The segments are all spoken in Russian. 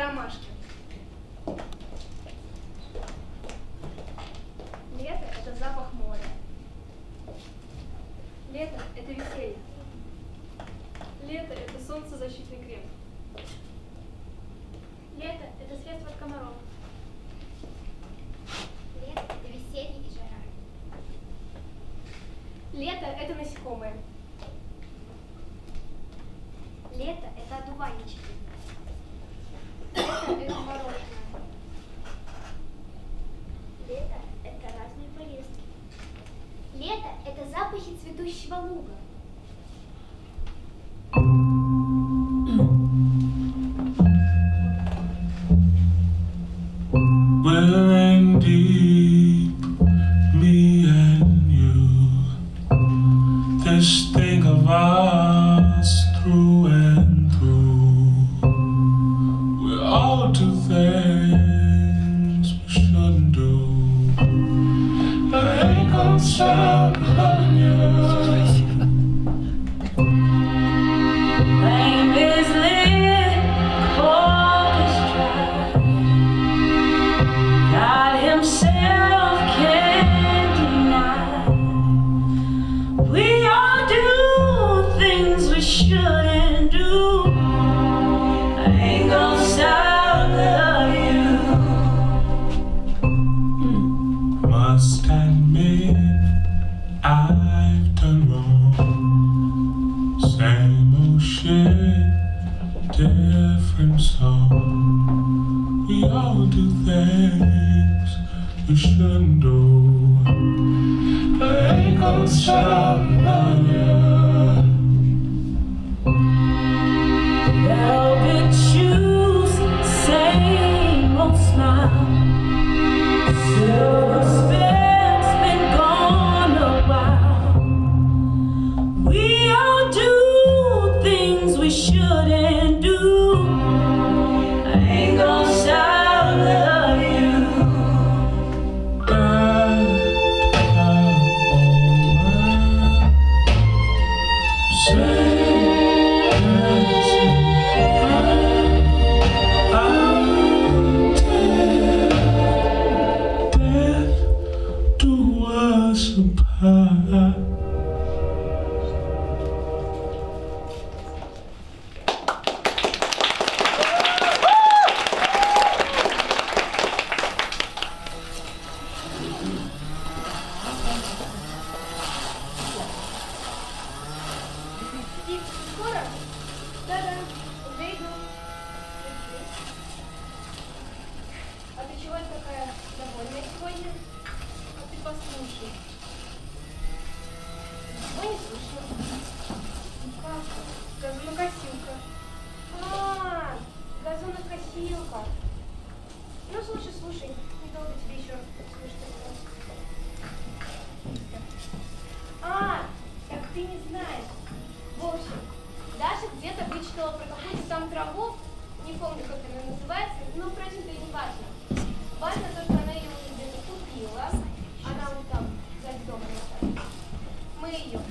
ромашки. Лето – это запах моря. Лето – это веселье. Лето – это солнцезащитный крем. Лето – это средство от комаров. Лето – это веселье и жара. Лето – это насекомые. Oh. ellos.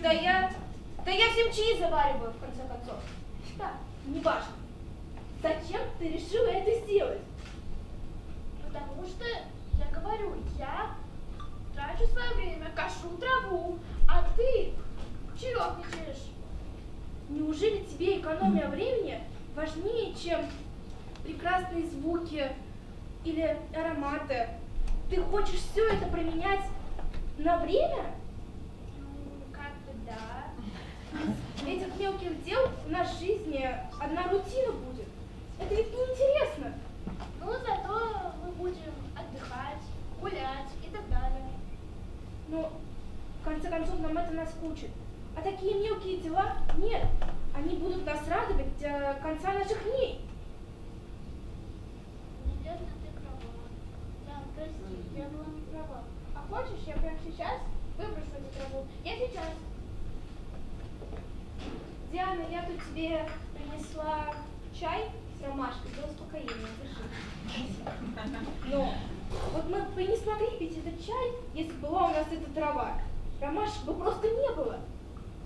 Да я... Да я всем чаи завариваю, в конце концов. Да, не важно. Зачем ты решила это сделать? Потому что, я говорю, я трачу свое время, кашу траву, а ты чаевничаешь. Неужели тебе экономия времени важнее, чем прекрасные звуки или ароматы? Ты хочешь все это променять на время? Этих мелких дел в нашей жизни одна рутина будет. Это ведь неинтересно. Ну, зато мы будем отдыхать, гулять и так далее. Но в конце концов нам это наскучит. А такие мелкие дела нет. Они будут нас радовать до конца наших дней. Наверное, ты права. Да, прости, я была не права. А хочешь, я прямо сейчас выброшу эту траву? Я сейчас. Диана, я тут тебе принесла чай с ромашкой для успокоения. Держи. Но вот мы бы не смогли пить этот чай, если бы была у нас эта трава. Ромашек бы просто не было.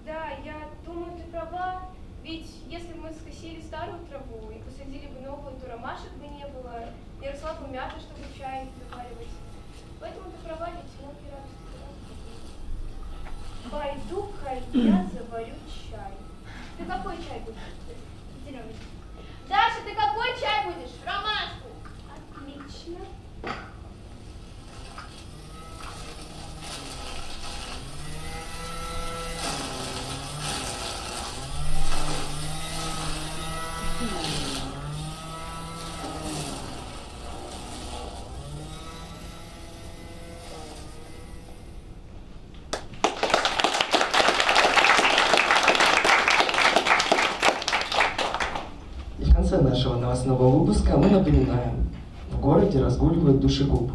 Да, я думаю, ты права. Ведь если бы мы скосили старую траву и посадили бы новую, то ромашек бы не было, и росла бы мята, чтобы чай заваривать. Поэтому ты права, ведь мелкие радости. Пойду-ка я заварю. Ты какой чай будешь? Зеленый. Даша, ты какой чай будешь? Ромашку. Отлично. И в конце нашего новостного выпуска мы напоминаем, в разгуливают душегуб.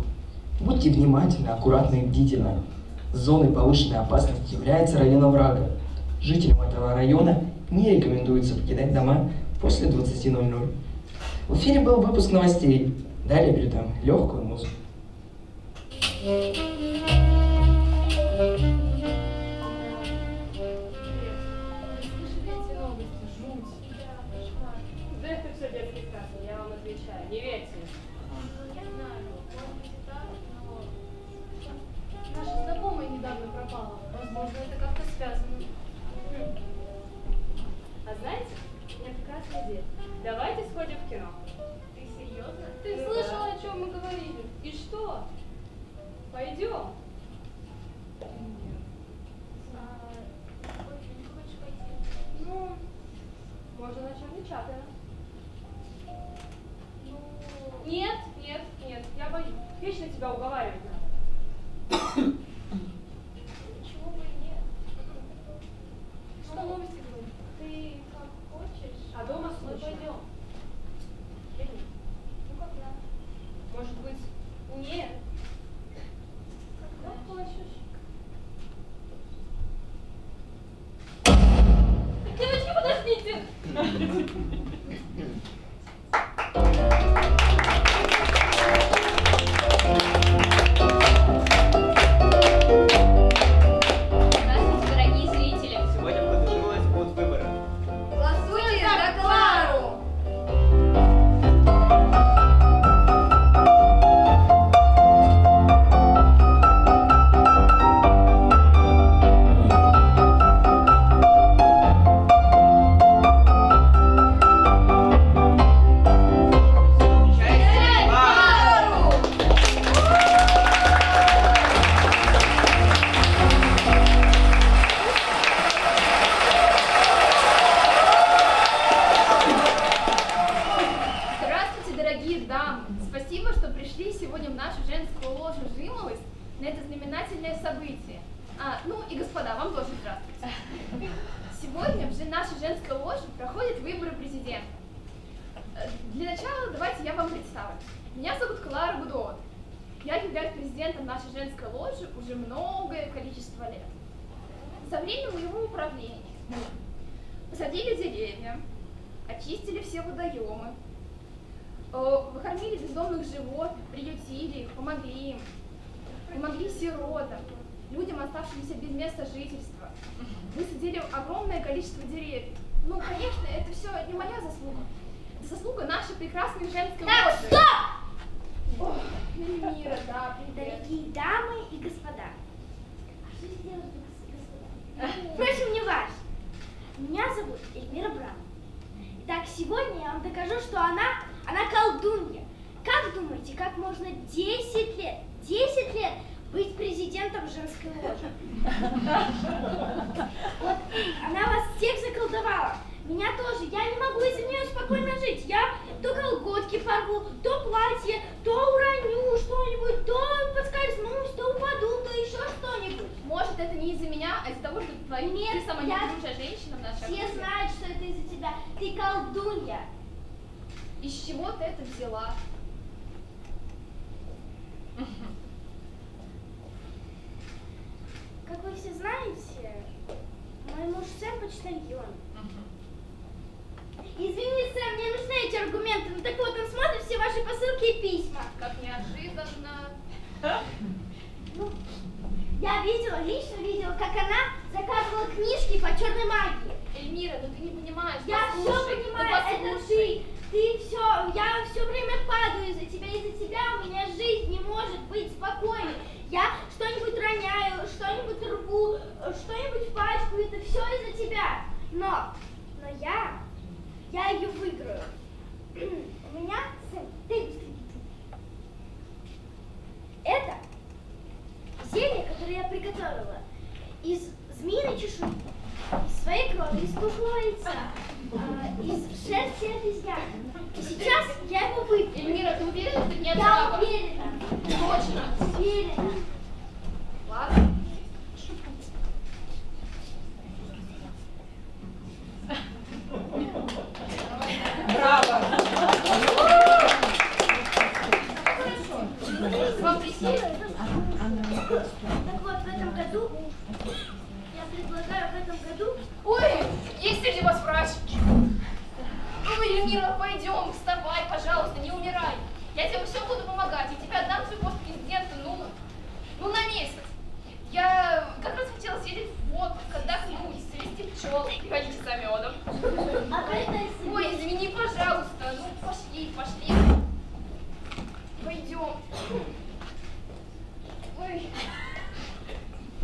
Будьте внимательны, аккуратны и бдительны. Зоной повышенной опасности является район оврага. Жителям этого района не рекомендуется покидать дома после 20.00. В эфире был выпуск новостей. Далее передаем легкую музыку. Слышали эти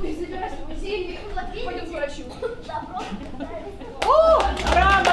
Свой зелье. Вот видите? Пойдем к врачу. добро. Лето,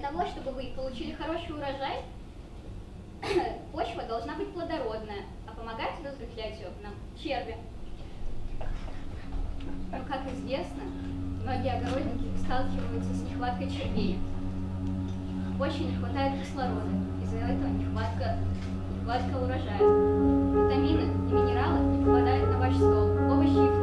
для того, чтобы вы получили хороший урожай, почва должна быть плодородная, а помогать разрыхлять ее нам черви. Но, как известно, многие огородники сталкиваются с нехваткой червей. Очень не хватает кислорода, из-за этого нехватка, нехватка урожая. Витамины и минералы не попадают на ваш стол, овощи и фрукты.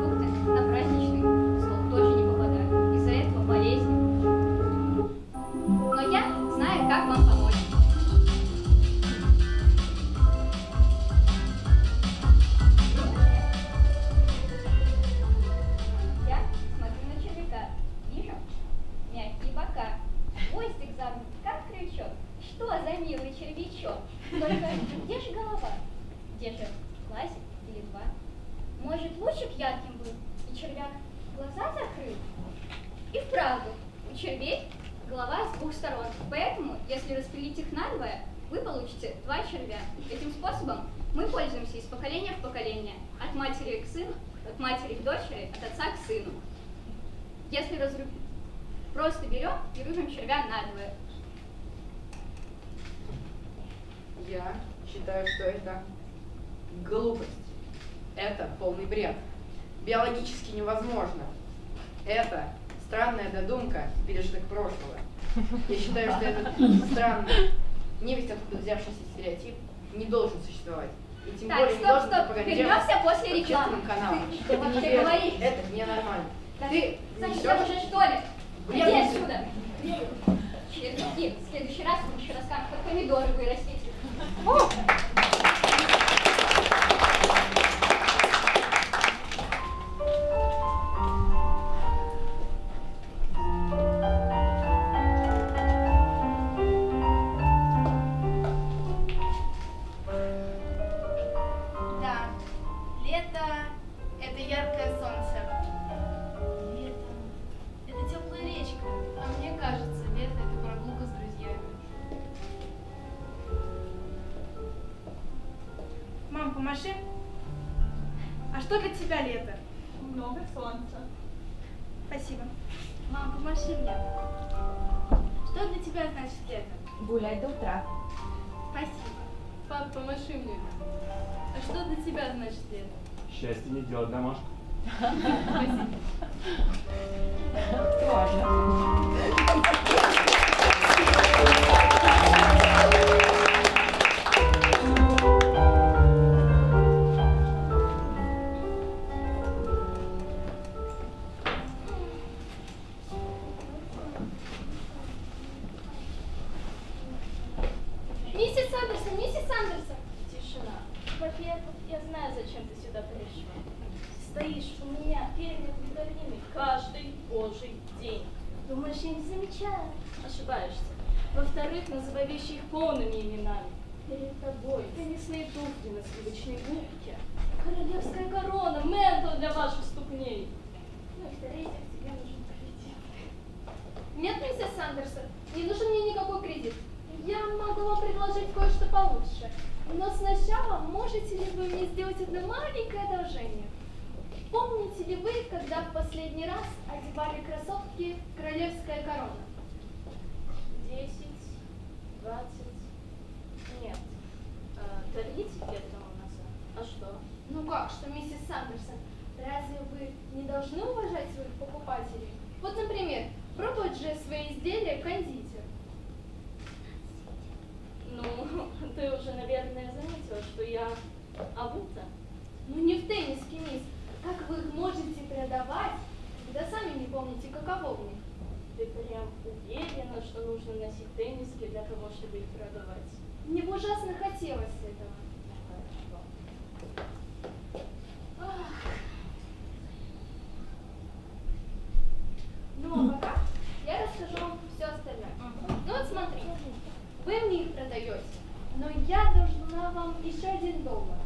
я считаю, что это глупость. Это полный бред. Биологически невозможно. Это странная додумка пережиток прошлого. Я считаю, что этот странный, невесть откуда взявшийся стереотип не должен существовать. И тем так, более стоп, стоп, вернемся после рекламы. Каналом. Ты, это, не это, не нормально. Ты Значит, я уже что ли? Иди отсюда. Вернуки. В следующий раз лучше расскажешь, как помидоры вырастили. Oh. А что для тебя значит лето? Счастье не делать домашку. Спасибо. Важно. Как, что, миссис Сандерсон, разве вы не должны уважать своих покупателей? Вот, например, пробует же свои изделия кондитер. Ну, ты уже, наверное, заметила, что я обута. Ну не в тенниске, мисс. Как вы их можете продавать, когда сами не помните, каково в них? Ты прям уверена, что нужно носить тенниски для того, чтобы их продавать? Мне бы ужасно хотелось этого. Ну, а пока я расскажу вам все остальное. Ну вот смотри, вы мне их продаете, но я должна вам еще один доллар.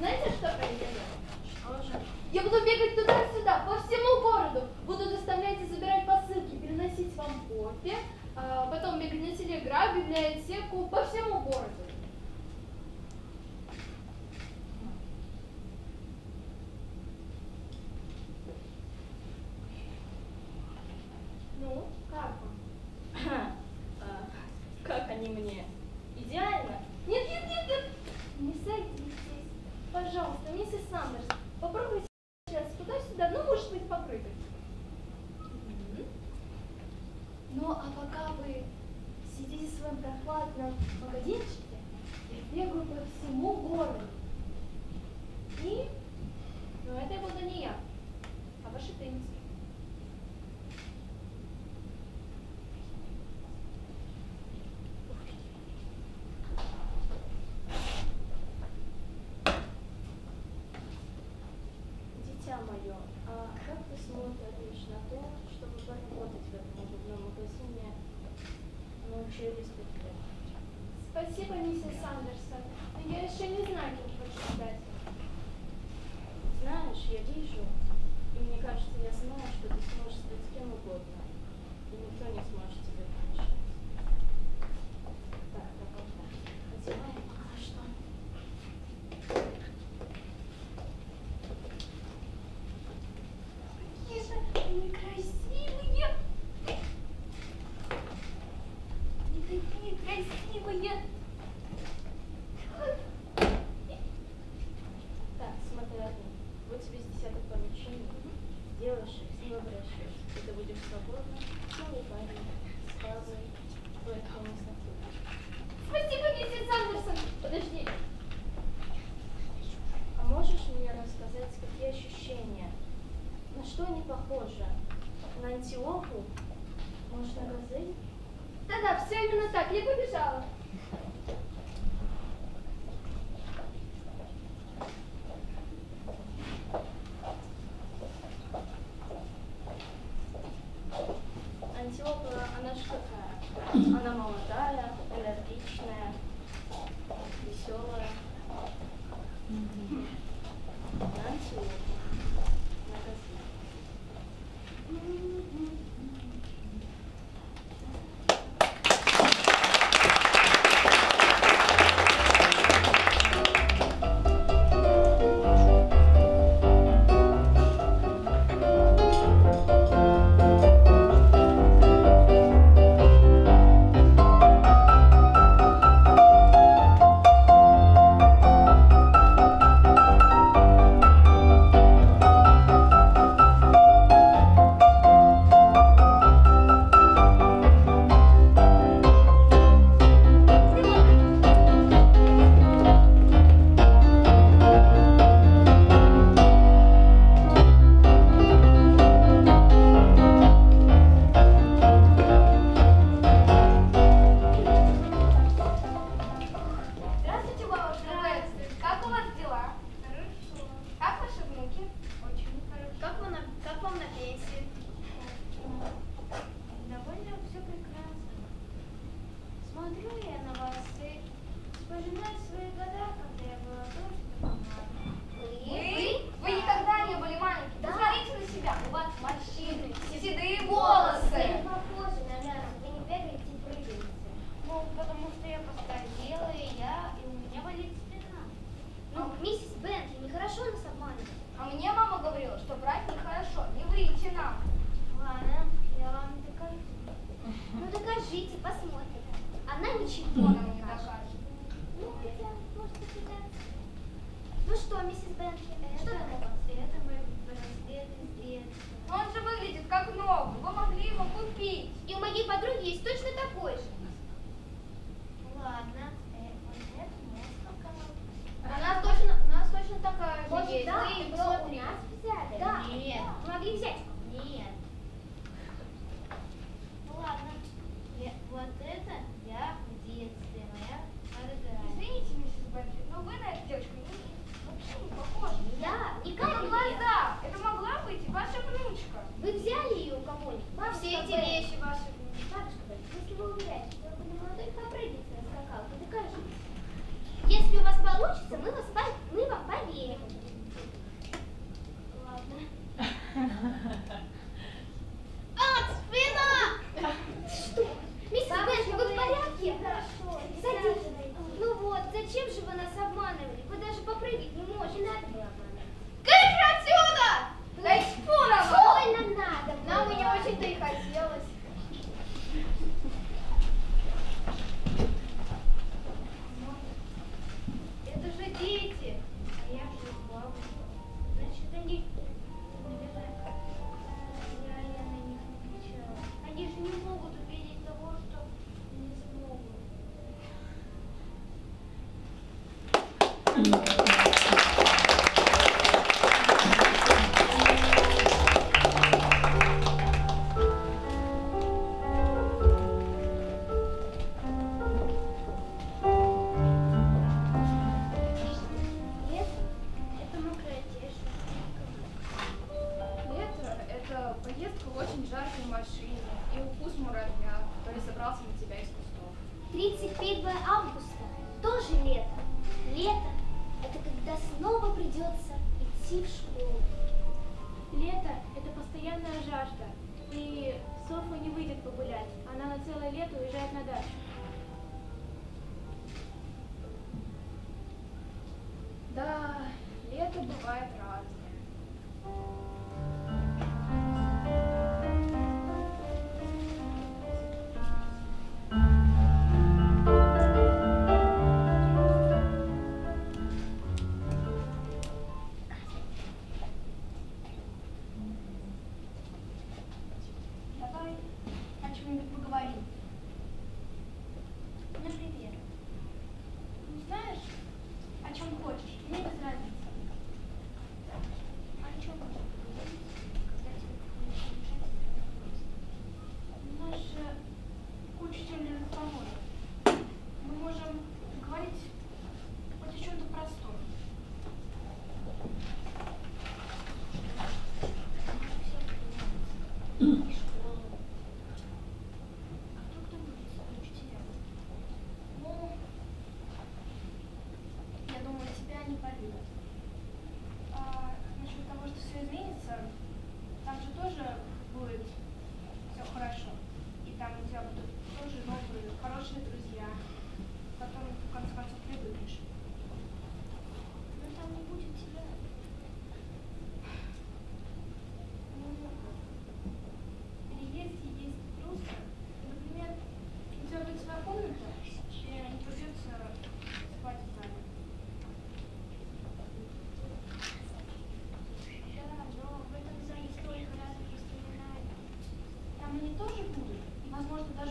Знаете, что? Что же? Я буду бегать туда-сюда, по всему городу. Буду доставлять и забирать посылки, переносить вам кофе, а, потом бегать на телеграф, библиотеку, по всему городу. Как вам? А, Как они мне? Идеально? Нет, нет, нет, нет. Не садитесь. Пожалуйста, миссис Сандерс, попробуйте сейчас туда-сюда, ну, может быть, попрыгать. Ну, а пока вы сидите в своем прохладном магазинчике, я бегаю по всему городу. И, ну, это буду не я, а ваши тенниски. Дитя мое, а как ты смотришь на то, чтобы поработать в этом обувном магазине, ну, через пять лет? Спасибо, миссис Андерсон, но я еще не знаю, кем хочу стать. Знаешь, я вижу, и мне кажется, я знаю, что ты сможешь стать кем угодно, и никто не сможет тебе помешать. Так, работа. Одеваем пока что. Какие же они красивые! Они такие красивые! Так, смотри, одни. Вот тебе с десяток помещений. Делаешь их, не обращаешься. И ты будешь свободна, новый парень, с базой, твой теннисный клуб. Спасибо, миссис Андерсон! Подожди. А можешь мне рассказать, какие ощущения? На что они похожи? На антилопу? Может, на газель? Да-да, все именно так, я побежала.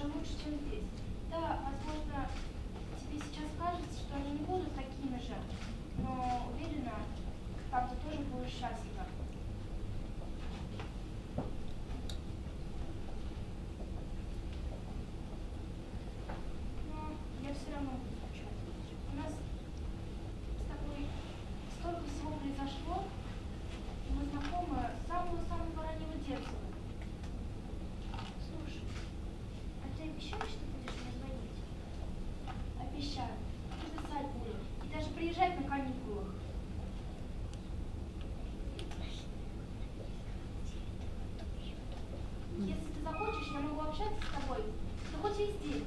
даже лучше, чем здесь. Да, возможно, тебе сейчас кажется, что они не будут такими же, но уверена, там ты тоже будешь счастлива. соглашаться с тобой, но хоть везде,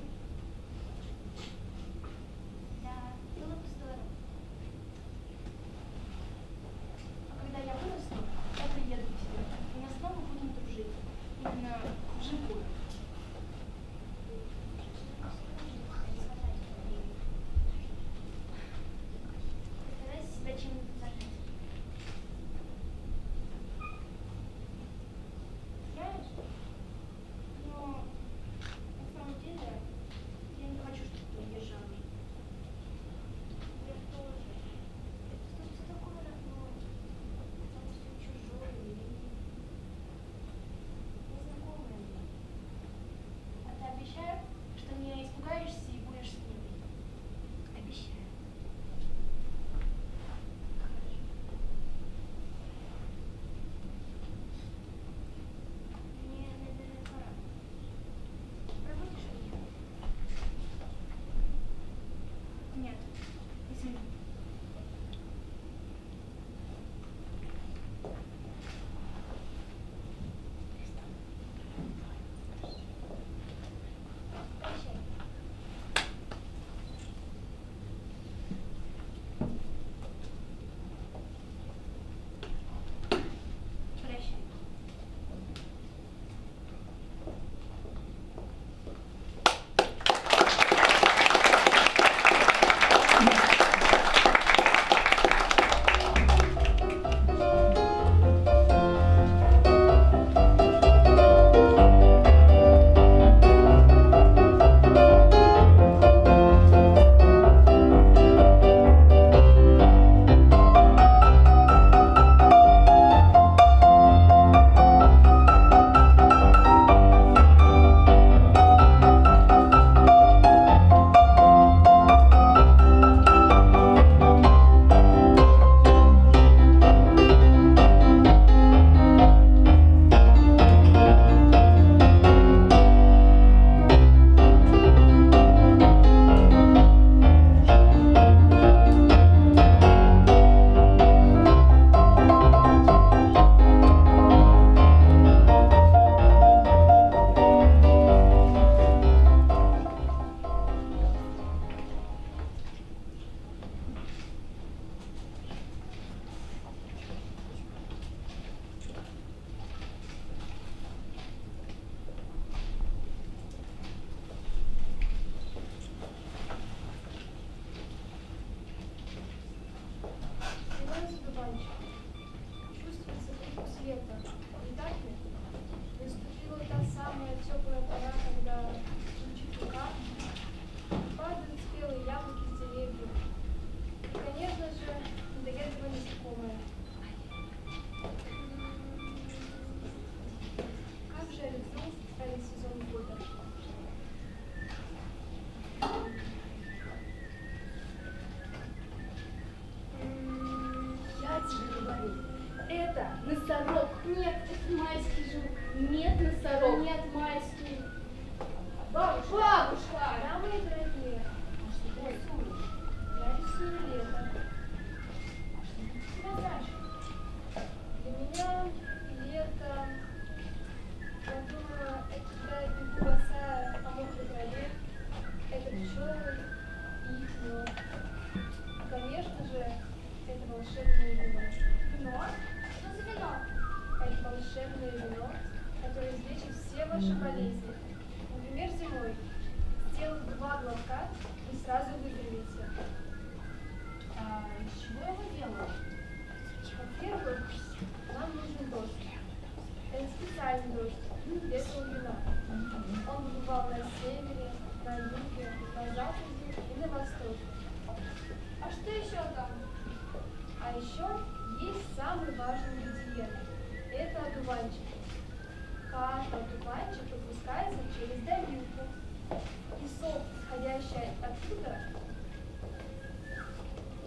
отсюда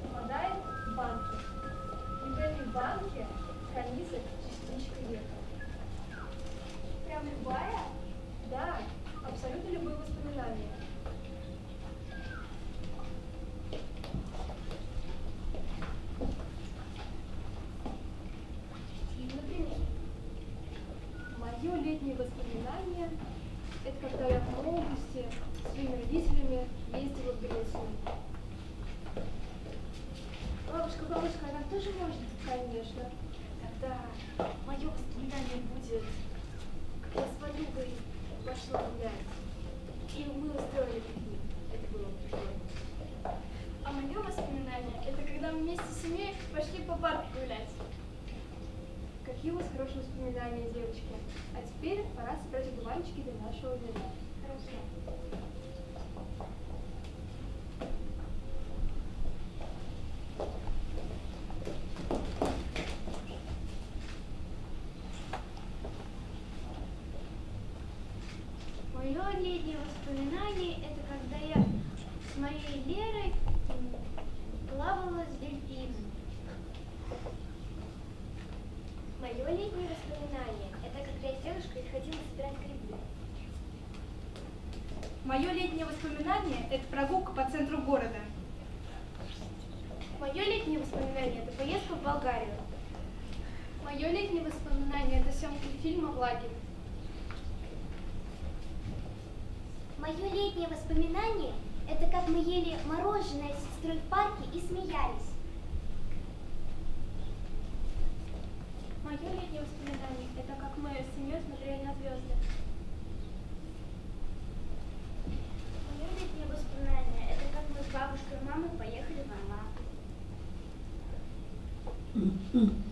попадает в банки. И в этой банке хранится частичка века. Прям любая? Да, абсолютно любые воспоминания. очки для нашего вида. Хорошо. летнее воспоминание – это прогулка по центру города. Мое летнее воспоминание – это поездка в Болгарию. Мое летнее воспоминание – это съемки фильма «Влагин». Мое летнее воспоминание – это как мы ели мороженое с сестрой в парке и смеялись. 嗯。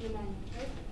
In my.